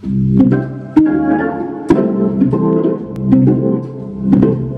Thank you.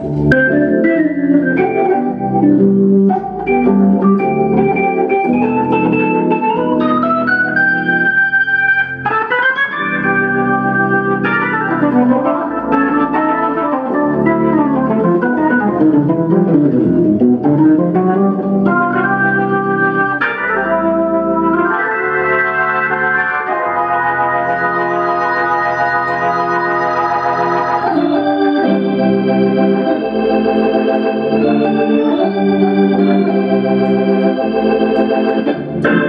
Música Thank you.